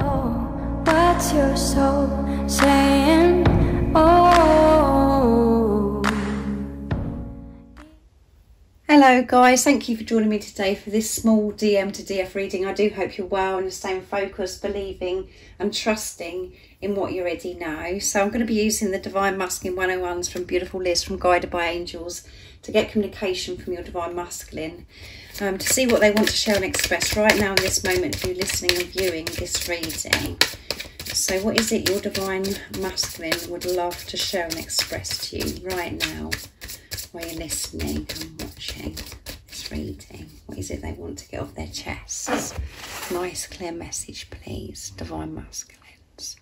What's your soul saying? Hello guys, thank you for joining me today for this small DM to DF reading. I do hope you're well and staying focused, believing and trusting in what you already know. So I'm going to be using the Divine Masculine 101s from Beautiful Liz from Guided by Angels to get communication from your Divine Masculine, um, to see what they want to share and express right now in this moment if you're listening and viewing this reading. So what is it your Divine Masculine would love to share and express to you right now while you're listening and watching this reading? What is it they want to get off their chests? Nice clear message please, Divine Masculines.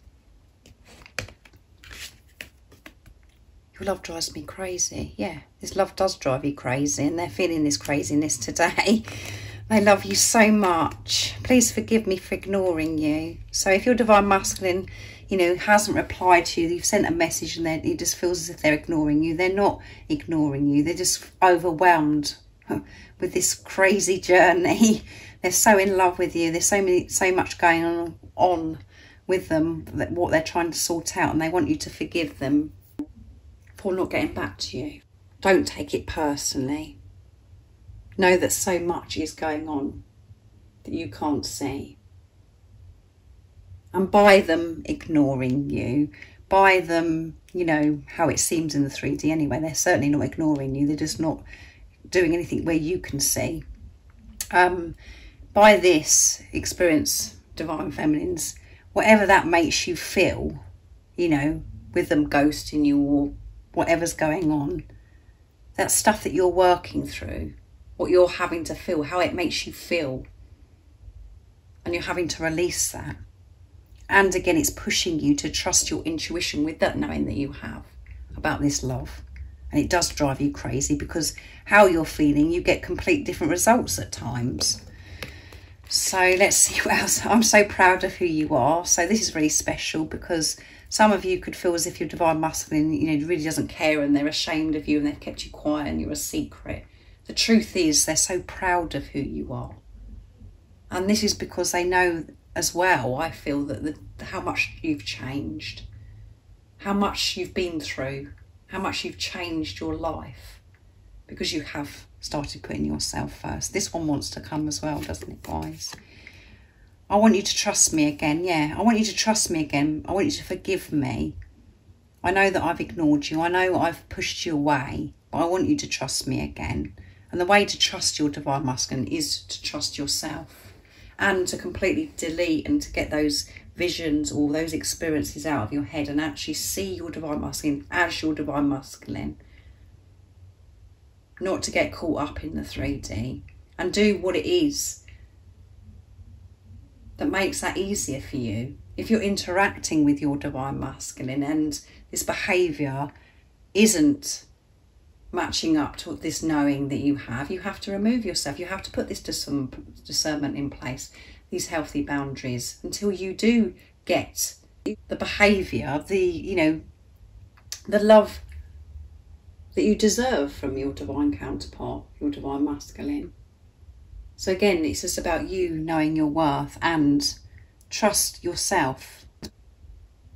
Your love drives me crazy. Yeah, this love does drive you crazy, and they're feeling this craziness today. They love you so much. Please forgive me for ignoring you. So if your divine masculine, you know, hasn't replied to you, you've sent a message and it just feels as if they're ignoring you. They're not ignoring you. They're just overwhelmed with this crazy journey. They're so in love with you. There's so many, so much going on, on with them, that what they're trying to sort out, and they want you to forgive them for not getting back to you. Don't take it personally. Know that so much is going on that you can't see. And by them ignoring you, by them, you know, how it seems in the 3D anyway, they're certainly not ignoring you. They're just not doing anything where you can see. Um, by this experience, Divine Feminines, whatever that makes you feel, you know, with them ghosting you or whatever's going on, that stuff that you're working through, what you're having to feel, how it makes you feel, and you're having to release that. And again, it's pushing you to trust your intuition with that knowing that you have about this love. And it does drive you crazy because how you're feeling, you get complete different results at times. So let's see what else. I'm so proud of who you are. So this is really special because some of you could feel as if your divine masculine, you know, really doesn't care and they're ashamed of you and they've kept you quiet and you're a secret. The truth is they're so proud of who you are. And this is because they know as well, I feel that the, how much you've changed, how much you've been through, how much you've changed your life because you have started putting yourself first. This one wants to come as well, doesn't it, guys? I want you to trust me again. Yeah, I want you to trust me again. I want you to forgive me. I know that I've ignored you. I know I've pushed you away, but I want you to trust me again. And the way to trust your divine masculine is to trust yourself and to completely delete and to get those visions or those experiences out of your head and actually see your divine masculine as your divine masculine. Not to get caught up in the 3D and do what it is that makes that easier for you. If you're interacting with your divine masculine and this behaviour isn't matching up to this knowing that you have, you have to remove yourself. You have to put this discernment in place, these healthy boundaries until you do get the behaviour, the, you know, the love that you deserve from your divine counterpart, your divine masculine. So again, it's just about you knowing your worth and trust yourself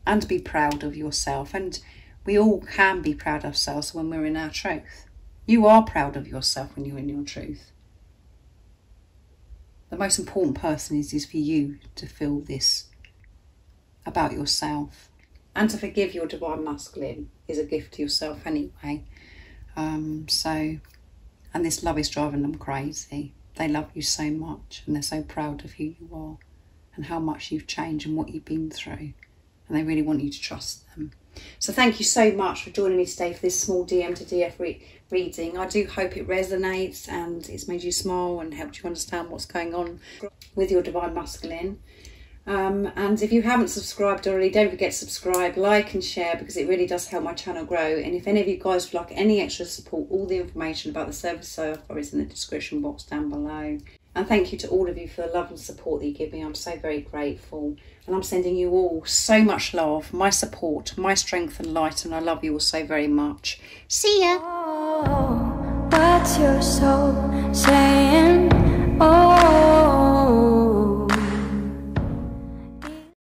and be proud of yourself. And we all can be proud of ourselves when we're in our truth. You are proud of yourself when you're in your truth. The most important person is, is for you to feel this about yourself. And to forgive your divine masculine is a gift to yourself anyway. Um, so, and this love is driving them crazy. They love you so much and they're so proud of who you are and how much you've changed and what you've been through. And they really want you to trust them. So thank you so much for joining me today for this small DM to DF re reading. I do hope it resonates and it's made you smile and helped you understand what's going on with your divine masculine. Um, and if you haven't subscribed already, don't forget to subscribe, like and share because it really does help my channel grow. And if any of you guys would like any extra support, all the information about the service I offer is in the description box down below. And thank you to all of you for the love and support that you give me. I'm so very grateful. And I'm sending you all so much love, my support, my strength and light. And I love you all so very much. See ya. Oh, what's your soul saying?